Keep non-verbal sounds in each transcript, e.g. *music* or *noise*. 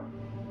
tomorrow.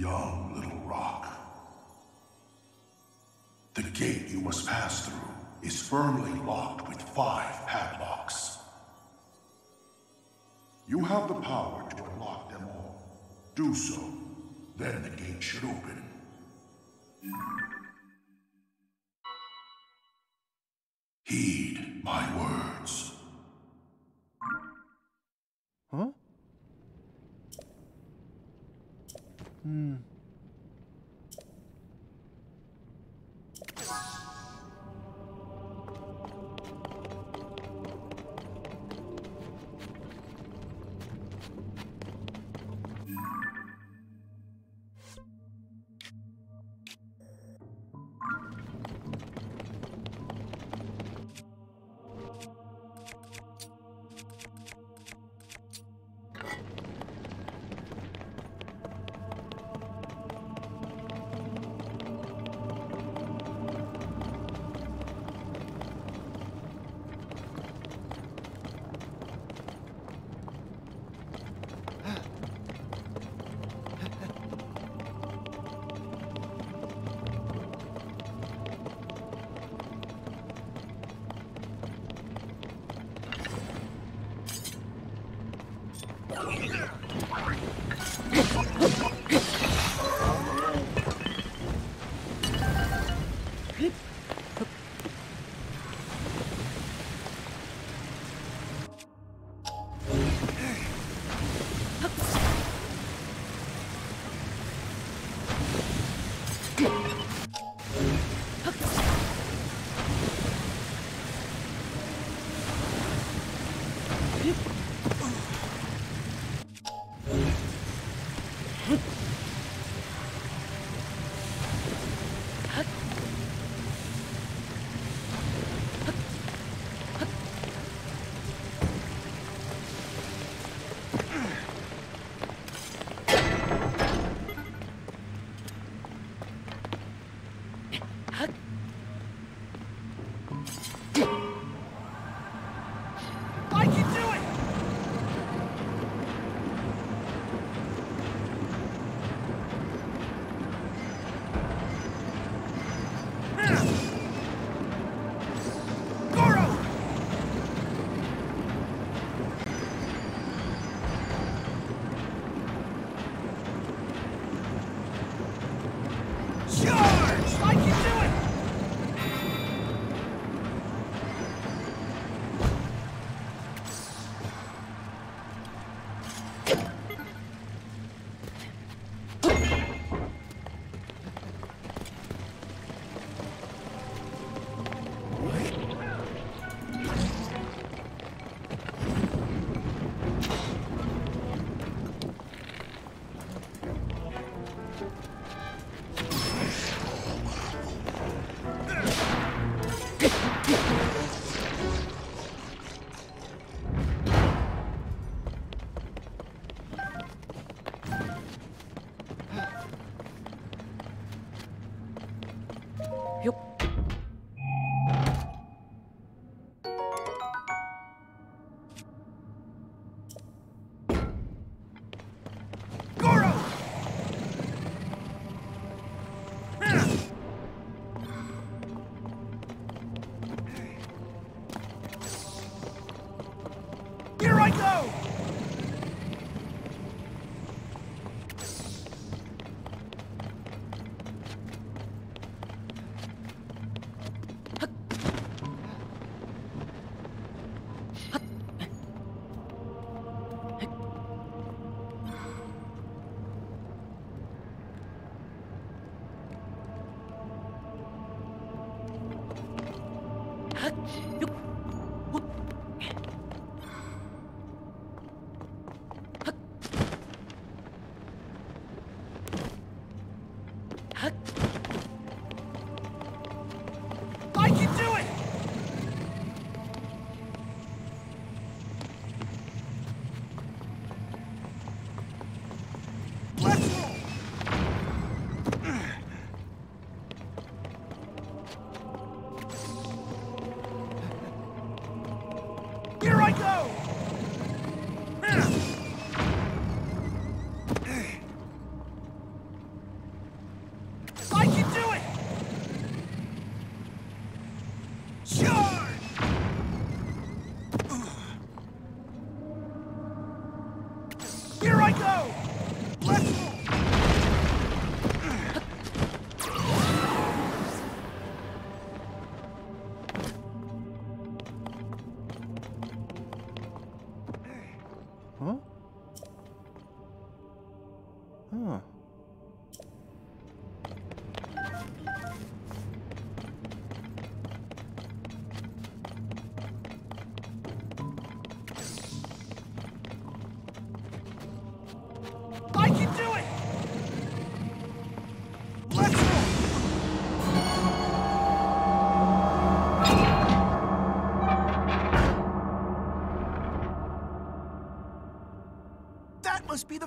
Young little rock. The gate you must pass through is firmly locked with five padlocks. You have the power to unlock them all. Do so, then the gate should open.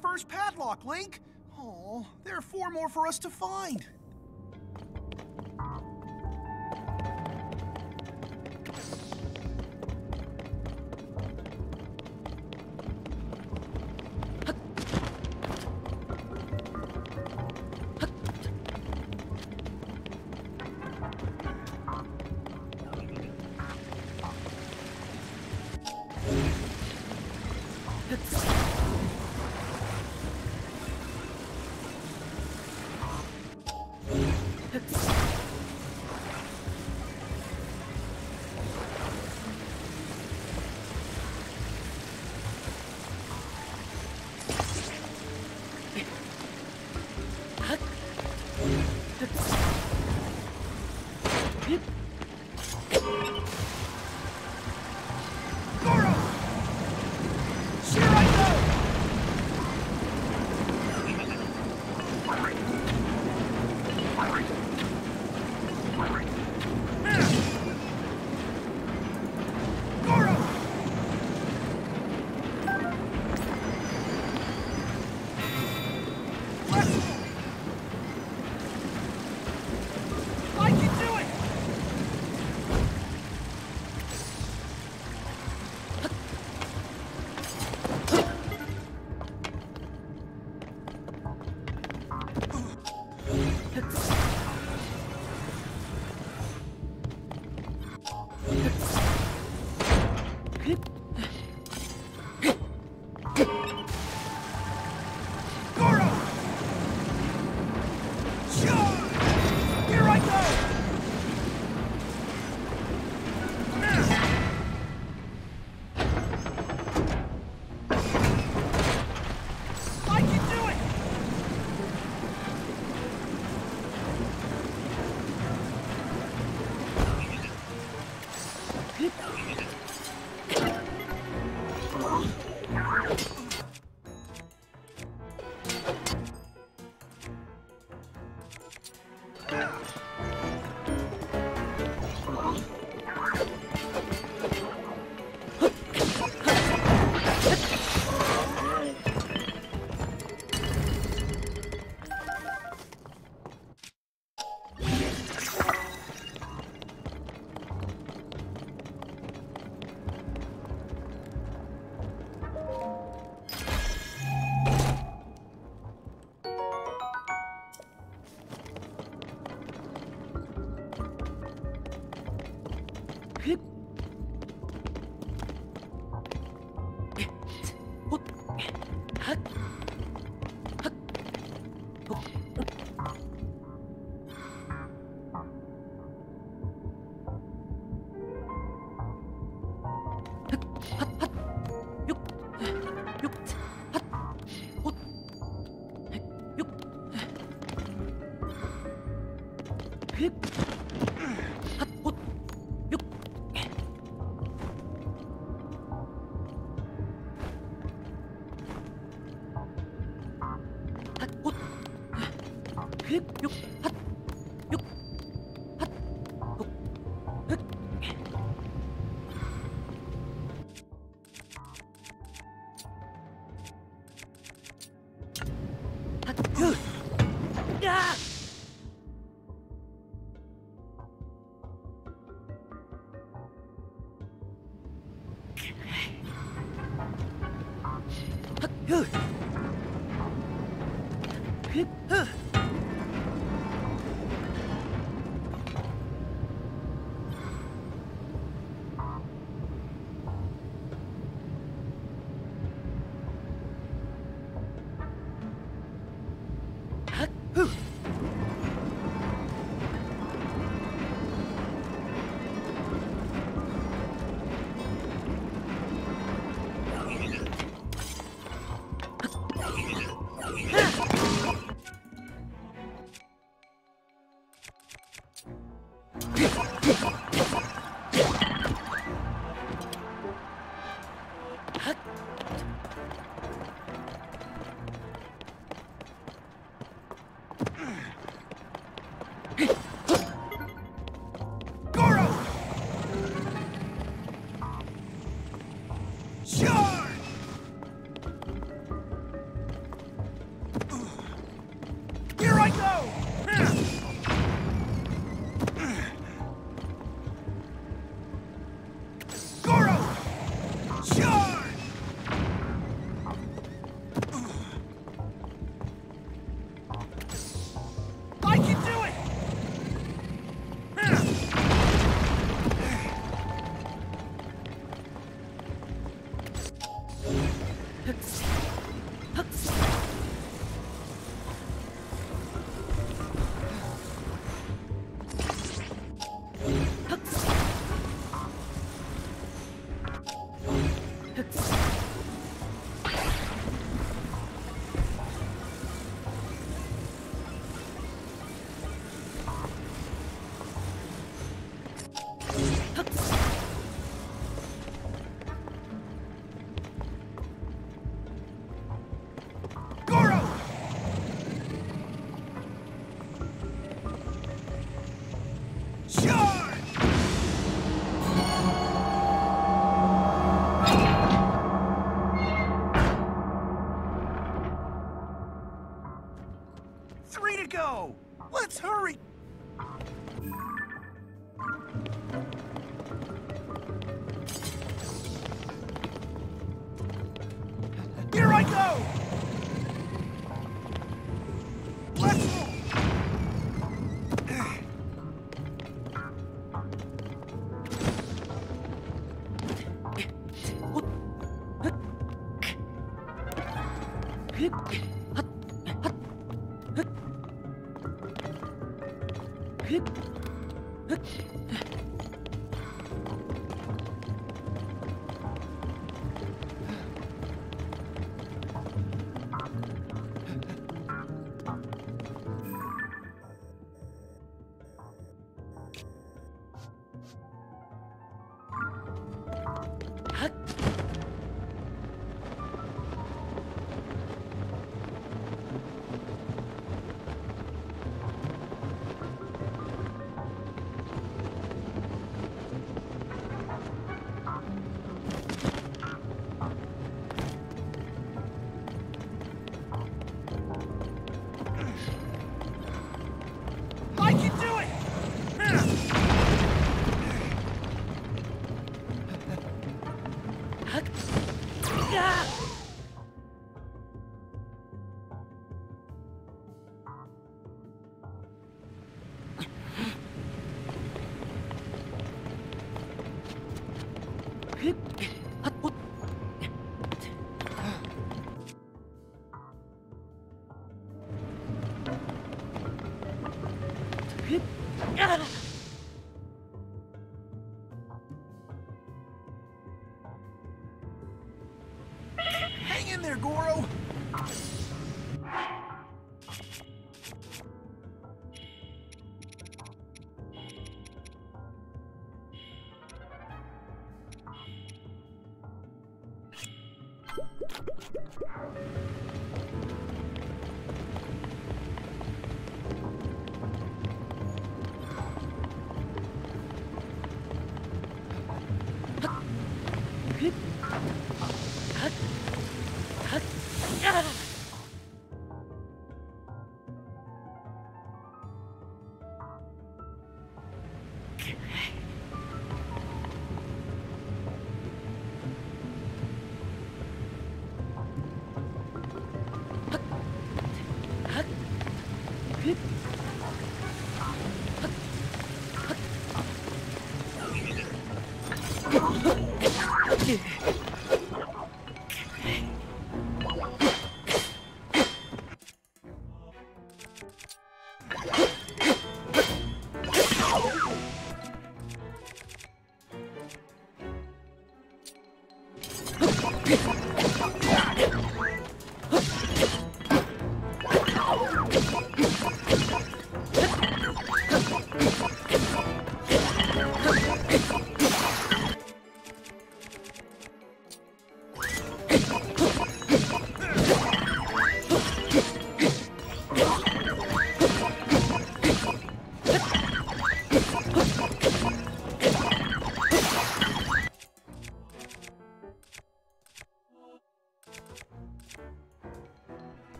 first padlock, Link. Oh, there are four more for us to find. 他他 I *laughs*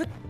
Huh? *laughs*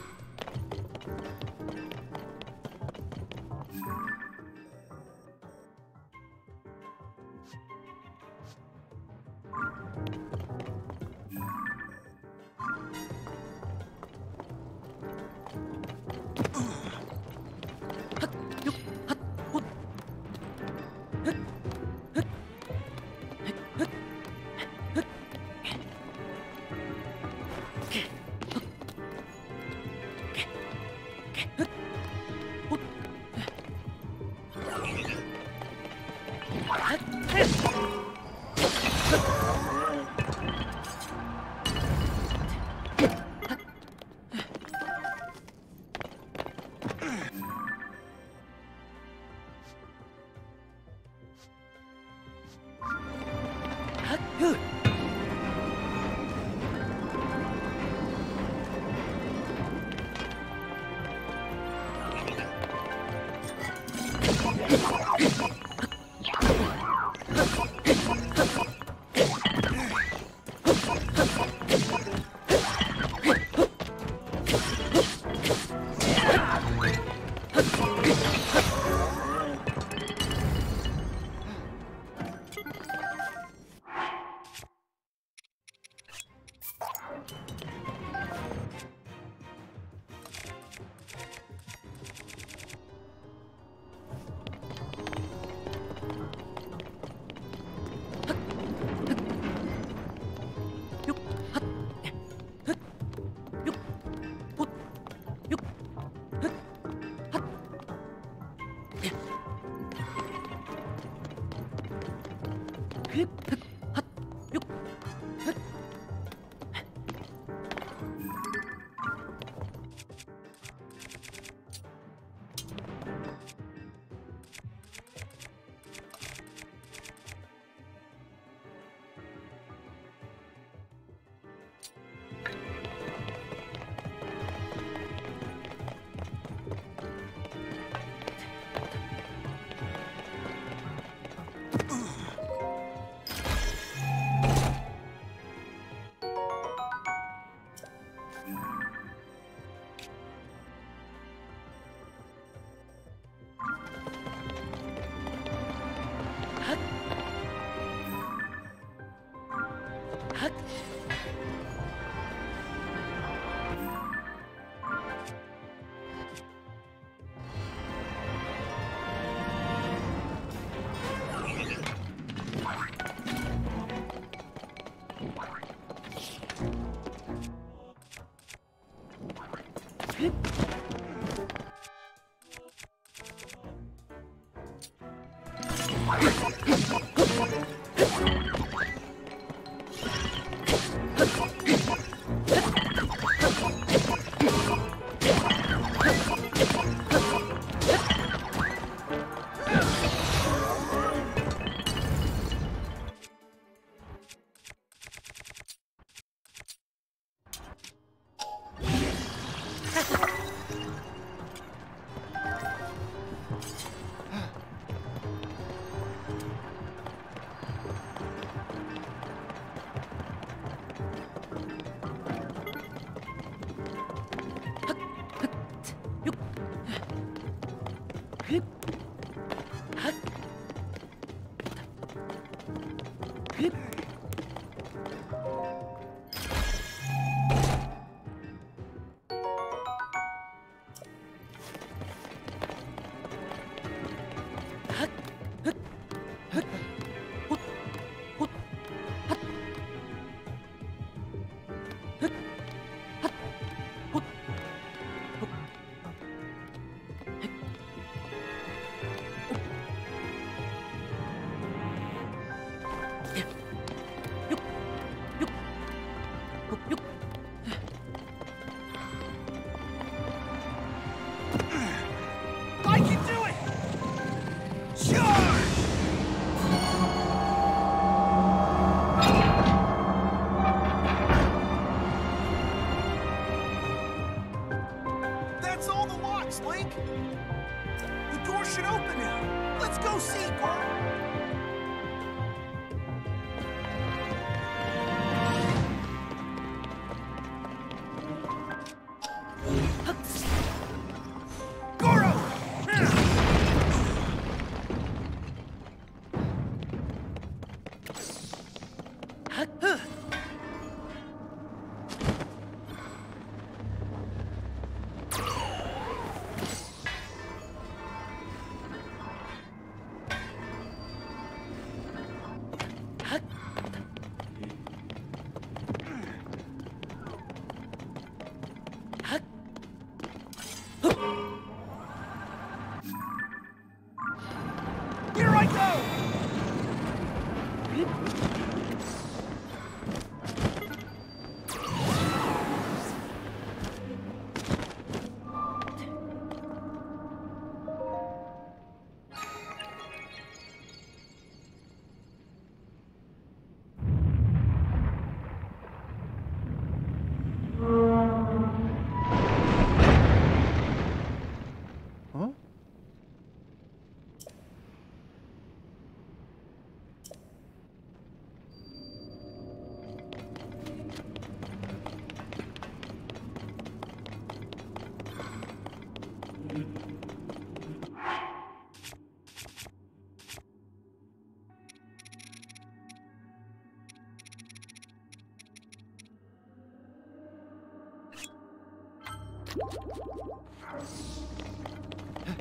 Ha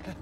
ha!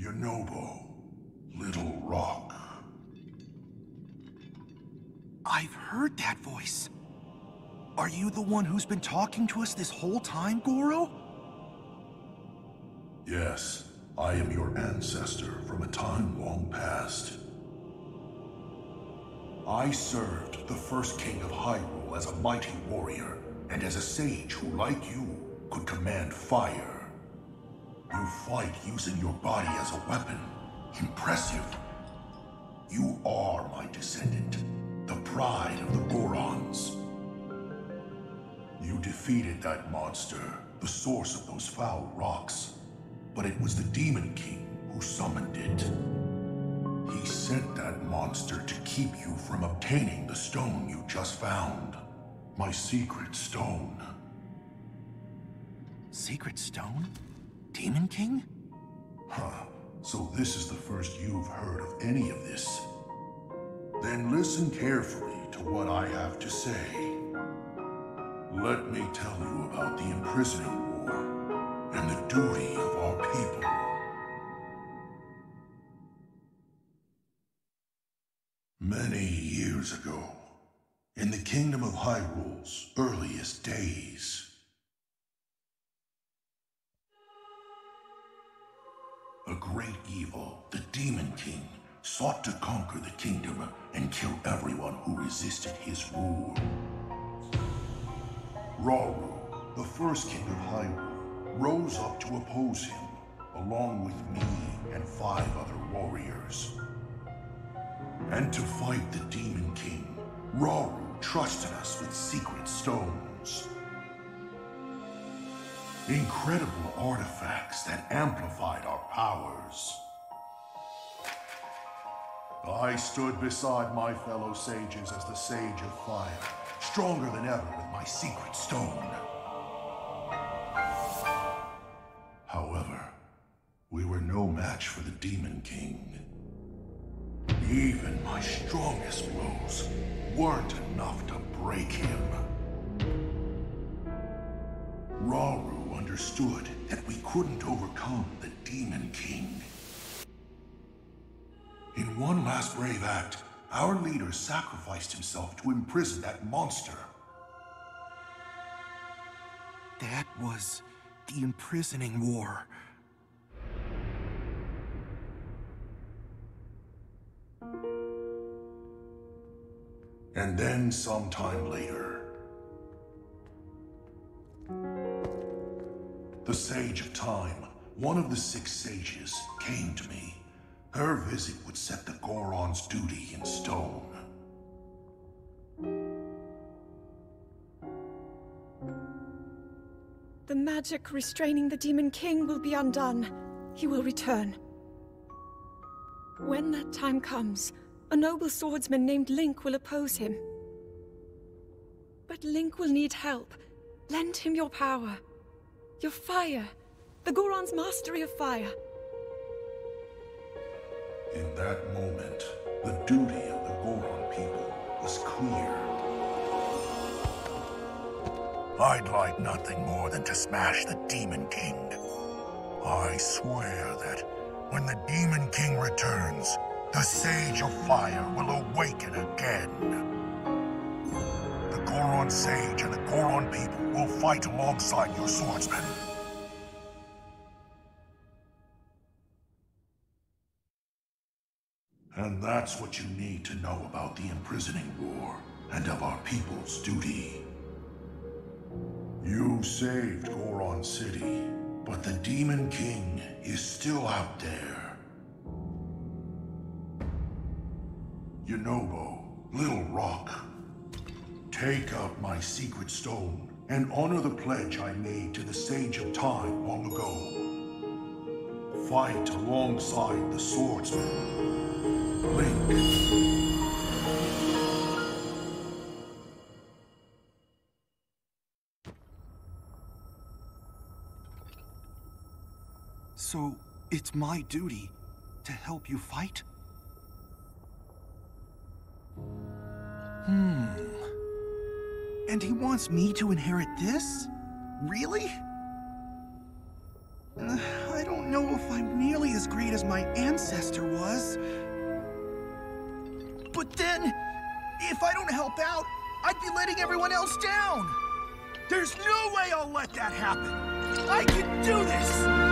Yunobo, Little Rock. I've heard that voice. Are you the one who's been talking to us this whole time, Goro? Yes, I am your ancestor from a time long past. I served the first king of Hyrule as a mighty warrior, and as a sage who, like you, could command fire. You fight using your body as a weapon. Impressive. You are my descendant, the pride of the Gorons. You defeated that monster, the source of those foul rocks. But it was the Demon King who summoned it. He sent that monster to keep you from obtaining the stone you just found. My secret stone. Secret Stone? Demon King? Huh. So this is the first you've heard of any of this. Then listen carefully to what I have to say. Let me tell you about the imprisoning war and the duty of our people. Many years ago, in the kingdom of Hyrule's earliest days, a great evil, the Demon King, sought to conquer the kingdom and kill everyone who resisted his rule. Rauru, the first king of Hyrule, rose up to oppose him, along with me and five other warriors. And to fight the Demon King, Rauru trusted us with secret stones. Incredible artifacts that amplified our powers. I stood beside my fellow sages as the Sage of Fire, stronger than ever with my secret stone. However, we were no match for the Demon King. Even my strongest blows weren't enough to break him. Rauru understood that we couldn't overcome the Demon King. In one last brave act, our leader sacrificed himself to imprison that monster. That was the imprisoning war. And then sometime later, the Sage of Time, one of the six sages, came to me. Her visit would set the Goron's duty in stone. The magic restraining the Demon King will be undone. He will return. When that time comes, a noble swordsman named Link will oppose him. But Link will need help. Lend him your power. Your fire. The Goron's mastery of fire. In that moment, the duty of the Goron people was clear. I'd like nothing more than to smash the Demon King. I swear that when the Demon King returns, the Sage of Fire will awaken again. The Goron Sage and the Goron people will fight alongside your swordsmen. And that's what you need to know about the imprisoning war and of our people's duty. You saved Goron City, but the Demon King is still out there. Yunobo, Little Rock, take up my secret stone and honor the pledge I made to the Sage of Time long ago. Fight alongside the swordsman. So, it's my duty to help you fight? Hmm. And he wants me to inherit this? Really? Uh, I don't know if I'm nearly as great as my ancestor was. But then, if I don't help out, I'd be letting everyone else down. There's no way I'll let that happen. I can do this!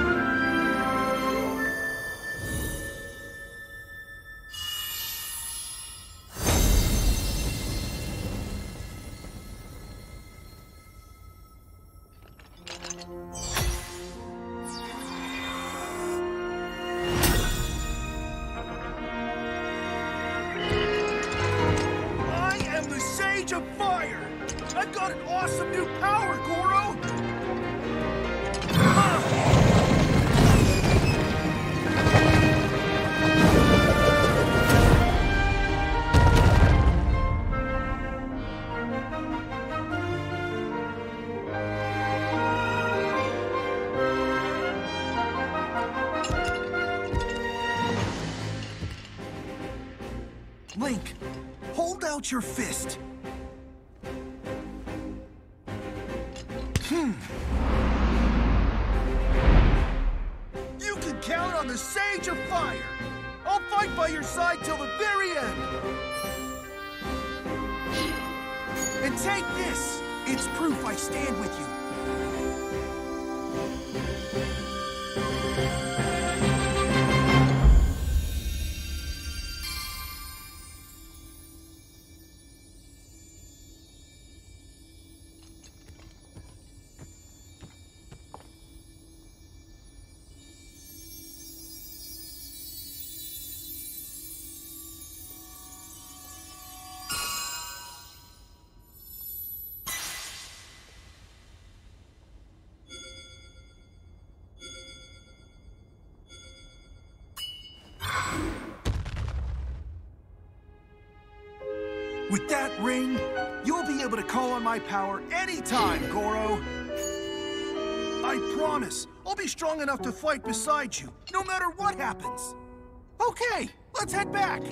Your fist. Hmm. You can count on the Sage of Fire. I'll fight by your side till the very end. And take this. It's proof I stand with you. You'll be able to call on my power anytime, Goro. I promise, I'll be strong enough to fight beside you, no matter what happens. Okay, let's head back.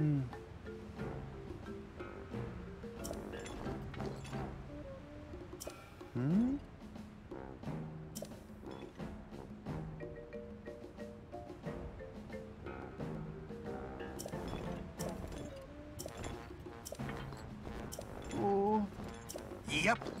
Hmm? Oh. Yep.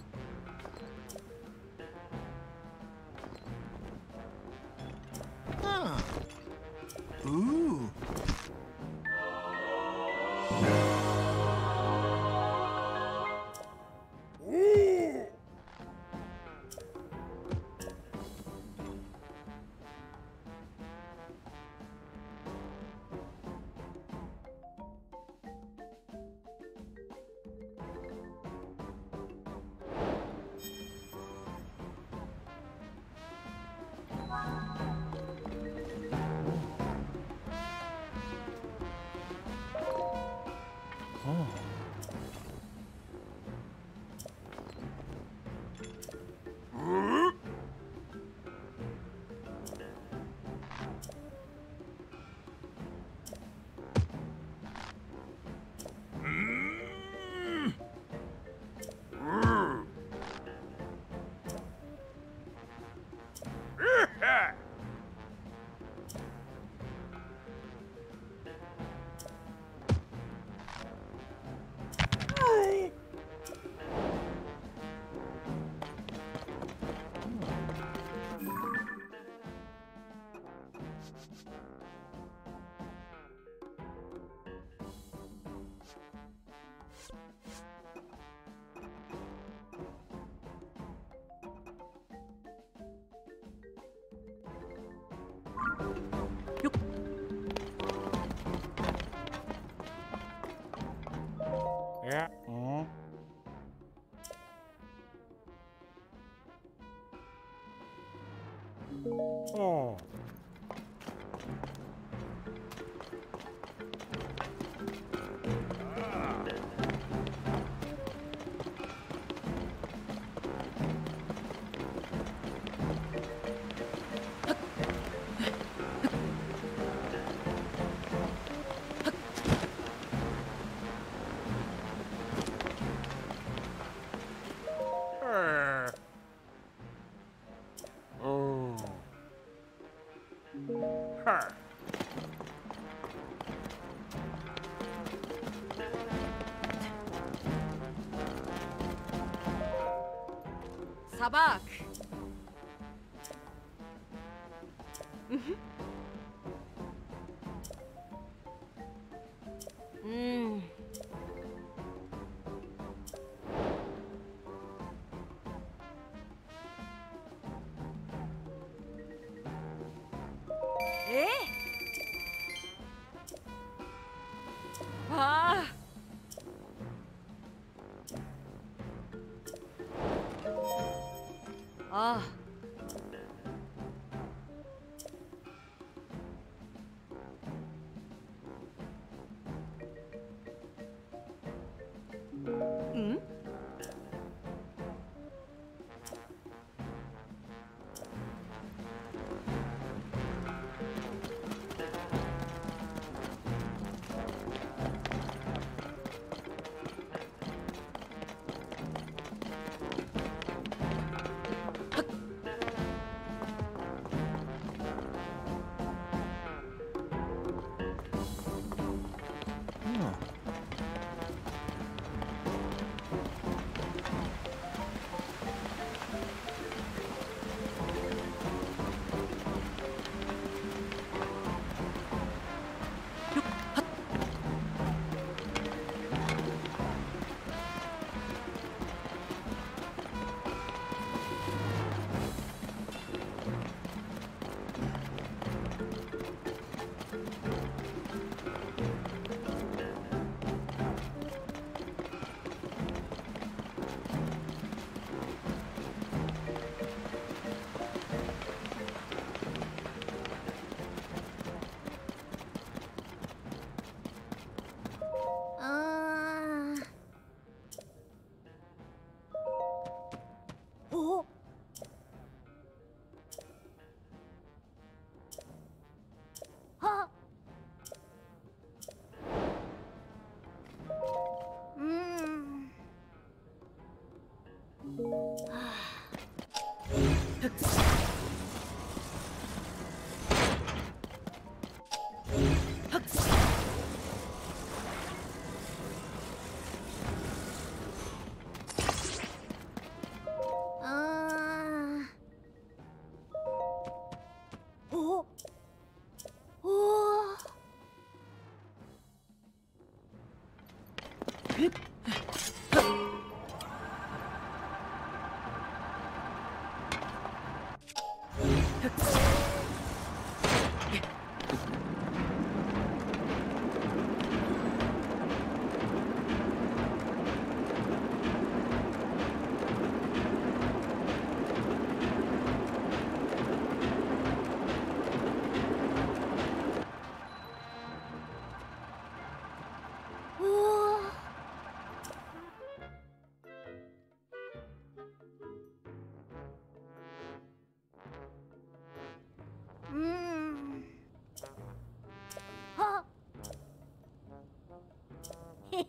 Sabak. Mm.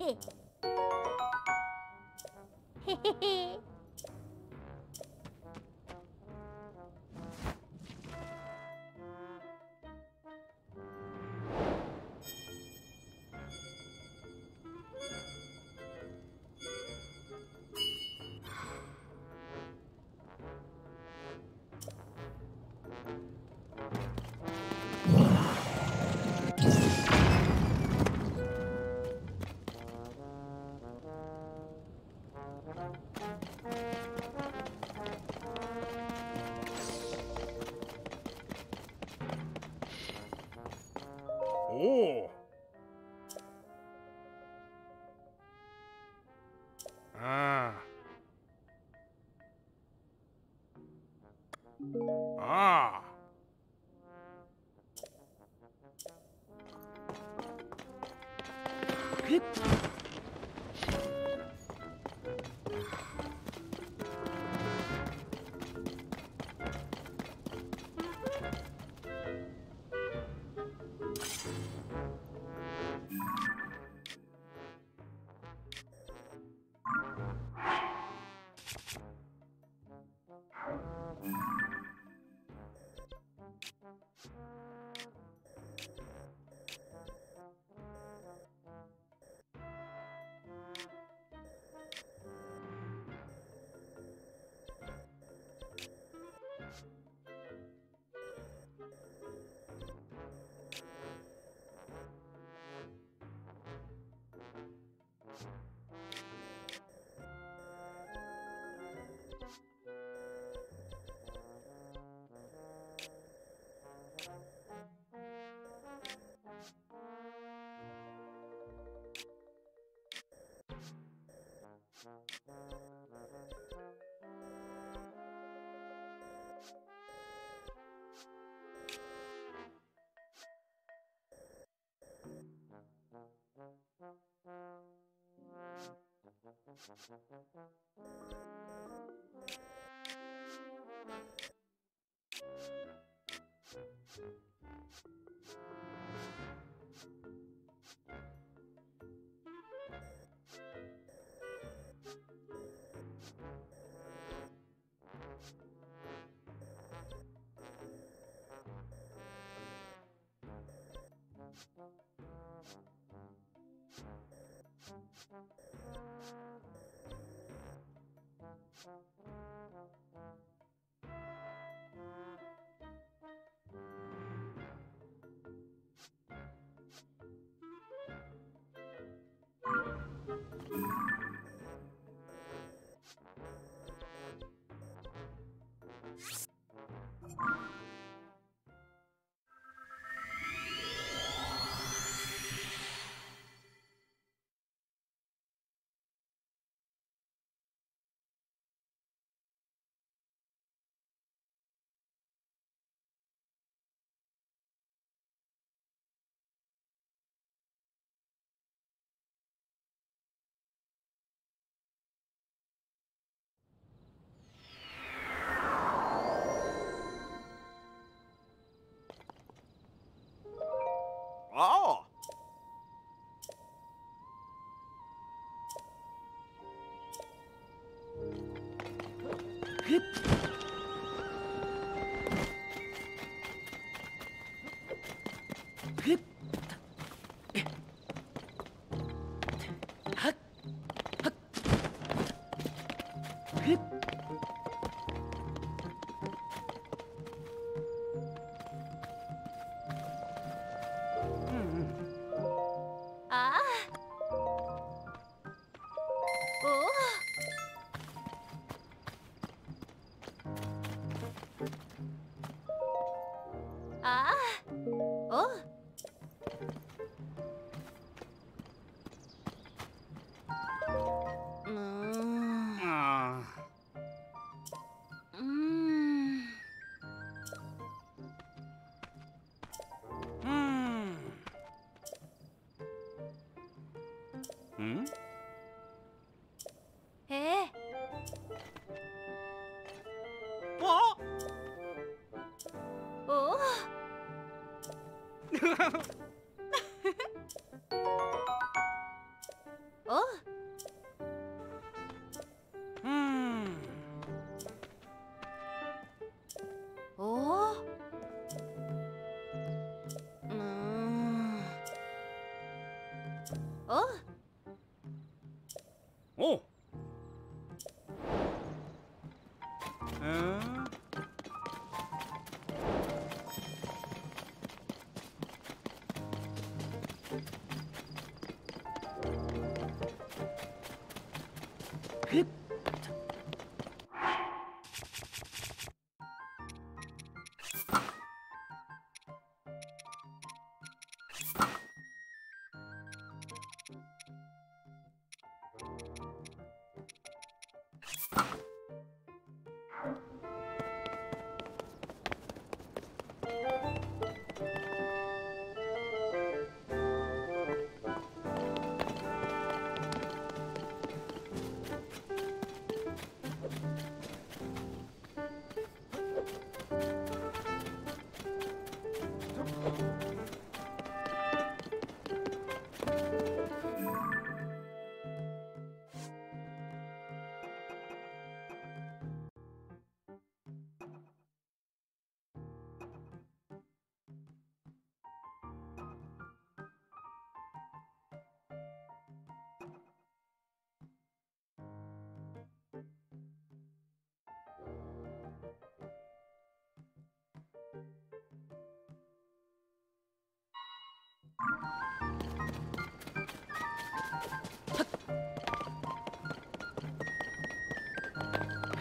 Oh. Thank you. 오.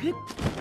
Good.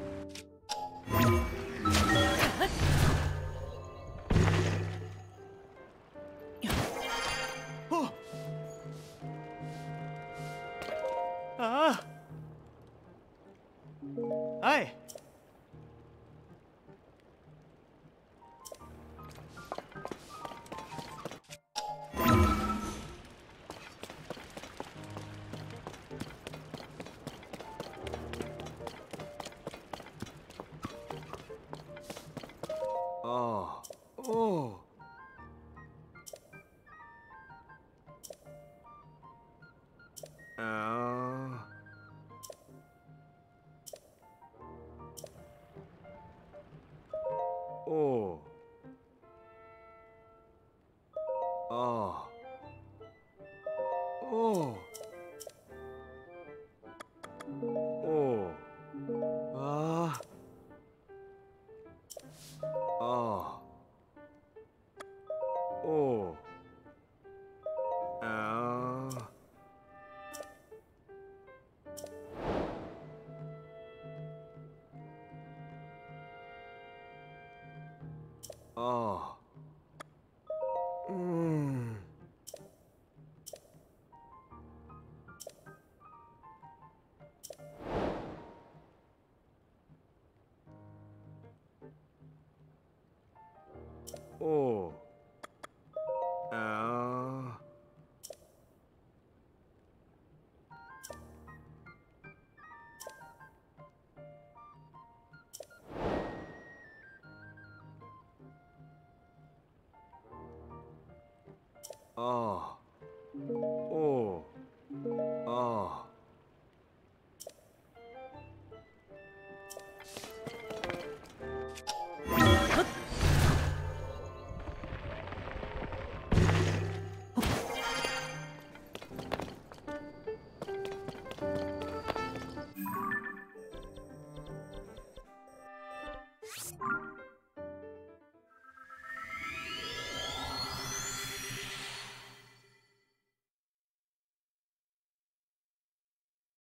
うん。Oh. 哦。